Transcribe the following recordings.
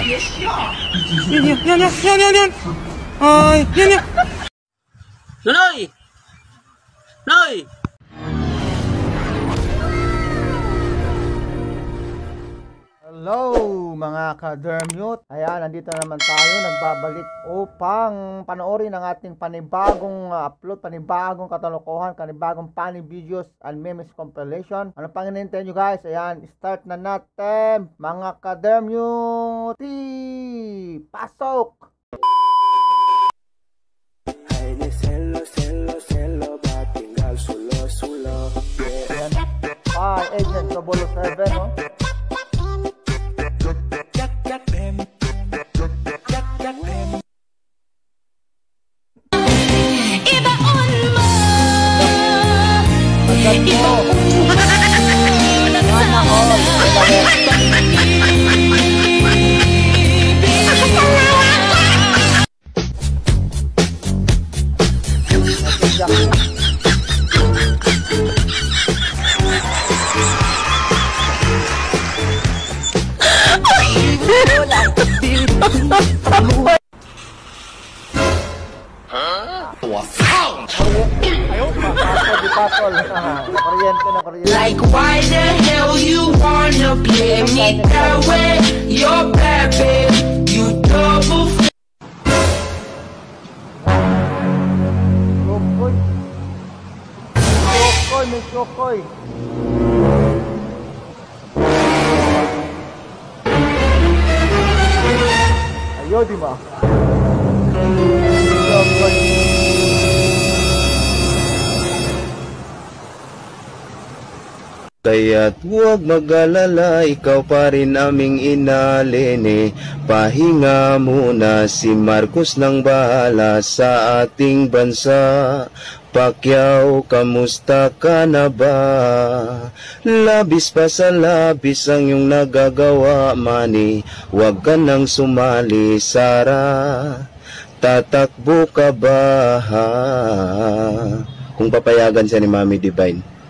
nyo. Yan, yan, yan, yan, yan, yan, yan. Ay, yan, yan. Noy! Noy! Hello mga ka-dermute! Ayan, nandito naman tayo, nagbabalik upang panoorin ang ating panibagong uh, upload, panibagong katalokohan, panibagong funny videos and memes compilation. Ano pang inintay nyo guys? Ayan, start na natin mga ka-dermute! Pasok! Ay de celo, celo, celo, va tinggal solo, solo. Ayan. Ah, agent sa Bolo 7, no? Pasol, Like why the hell you wanna play me that way? You're bad, babe. You double f- Chokoy. Chokoy, may Kaya't huwag mag-alala, ikaw pa rin aming inalene. Pahinga muna si Marcos nang bahala sa ating bansa. Pakyaw, kamusta ka na ba? Labis pa sa labis ang iyong nagagawa, mani. Huwag ka nang sumali, Sara. Tatakbo ka ba? Kung papayagan siya ni Mami Divine.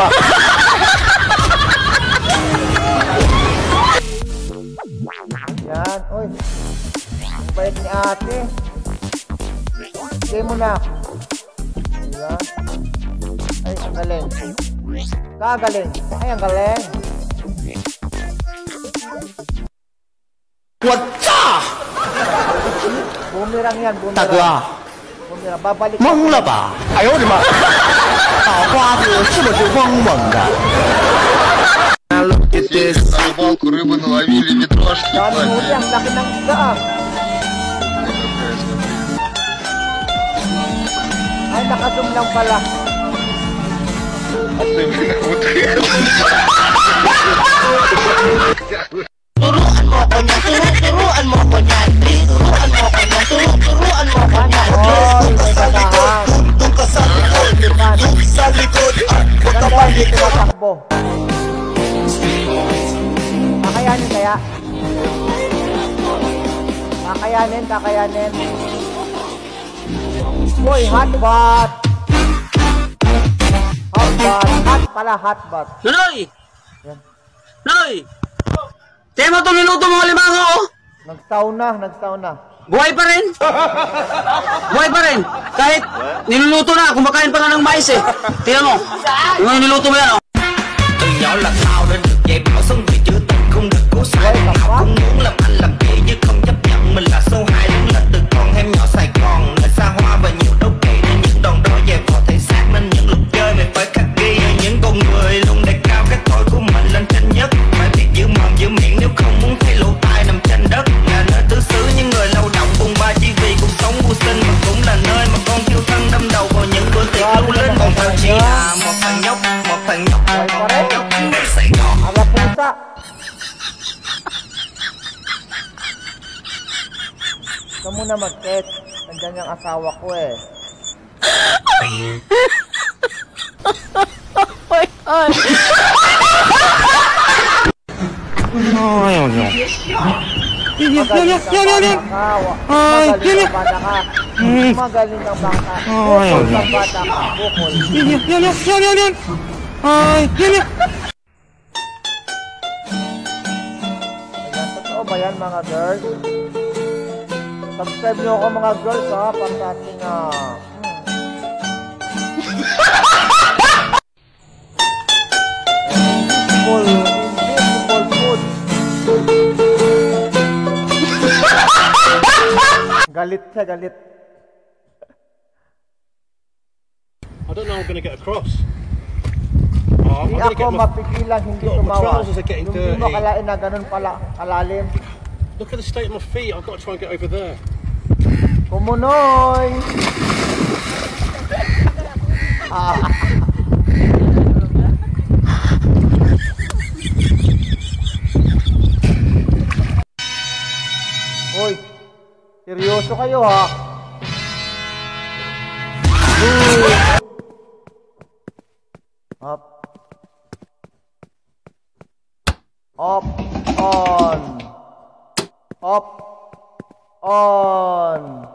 Tama. Yan, oy. Bait ni ate. Game mo na. Yan. Ay, ang galing. Gagaling. Ay, ang galing. Whatsa! Bumirang yan, bumirang. Tagwa. Bumirang, babalik. Manglaba. Ayaw, lima. 哎呦我的妈！脑瓜子是不是嗡嗡的？ Look at this. Рыбалку, рыбу наловили, ветрошки. Dami huli, ang laki ng isda ah. Ay, nakasum lang pala. Особенно вот это. Turuan mo ko niyan Turu, turuan mo ko niyan Tumatakbo. Kakayanin kaya? Kakayanin, kakayanin. Uy, hotbot! Hotbot, hot pala, hotbot. Noy! Yan. Noy! Mo ito niluto mo limango, oh! Nagsauna, nagsauna. Buhay pa rin! Buhay pa rin! Kahit niluluto na, kumakain pa nga ng mais eh. Tingnan mo. Yung niluto mo yan, oh. Ikaw muna mag-ket. Nandyan yung asawa ko eh. Magaling kang bata ka. wa- Magaling kang bata ka. Magaling kang bata. Bukol kang bata ka. Bukol. Ayan, totoo ba yan mga girls? Subscribe nyo ako mga girls ha, para sa ating food. galit siya, galit. I don't know I'm going to get across. Oh, I'm Hindi ako mapigilan hindi tumawa. Hindi mo kalain na ganun pala kalalim. Look at the state of my feet. I've got to try and get over there. Kumunoy! Hoy, seryoso kayo ha? Up. Up. On. Up. On.